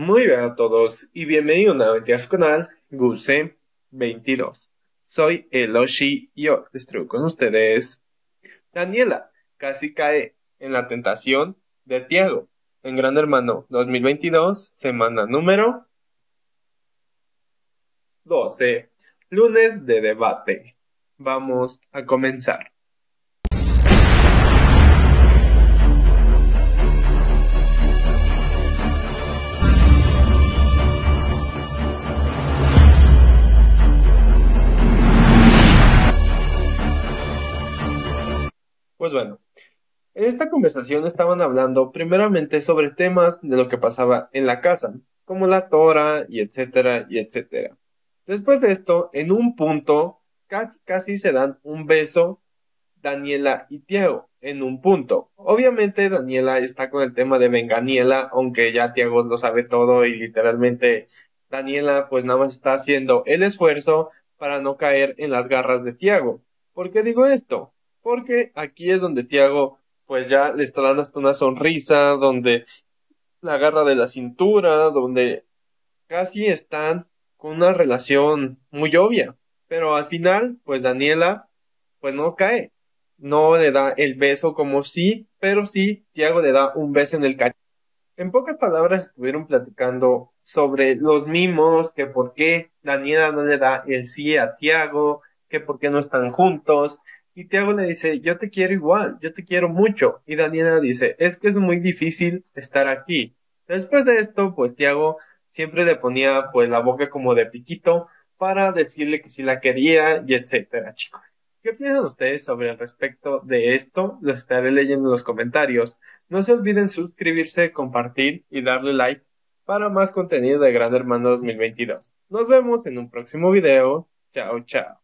Muy bien a todos y bienvenidos nuevamente a su canal Guse 22. Soy Eloshi y hoy estoy con ustedes. Daniela casi cae en la tentación de Tiago en Gran Hermano 2022, semana número 12, lunes de debate. Vamos a comenzar. Pues bueno, en esta conversación estaban hablando primeramente sobre temas de lo que pasaba en la casa, como la Tora y etcétera y etcétera. Después de esto, en un punto, casi, se dan un beso Daniela y Tiago, en un punto. Obviamente Daniela está con el tema de Venganiela, aunque ya Tiago lo sabe todo y literalmente Daniela pues nada más está haciendo el esfuerzo para no caer en las garras de Tiago. ¿Por qué digo esto? Porque aquí es donde Tiago pues ya le está dando hasta una sonrisa, donde la agarra de la cintura, donde casi están con una relación muy obvia. Pero al final, pues Daniela, pues no cae. No le da el beso como sí, pero sí, Tiago le da un beso en el cachete. En pocas palabras estuvieron platicando sobre los mimos, que por qué Daniela no le da el sí a Tiago, que por qué no están juntos, y Tiago le dice, yo te quiero igual, yo te quiero mucho. Y Daniela dice, es que es muy difícil estar aquí. Después de esto, pues Tiago siempre le ponía pues la boca como de piquito para decirle que si la quería y etcétera, chicos. ¿Qué piensan ustedes sobre el respecto de esto? Lo estaré leyendo en los comentarios. No se olviden suscribirse, compartir y darle like para más contenido de Gran Hermano 2022. Nos vemos en un próximo video. Chao, chao.